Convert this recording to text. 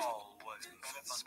all was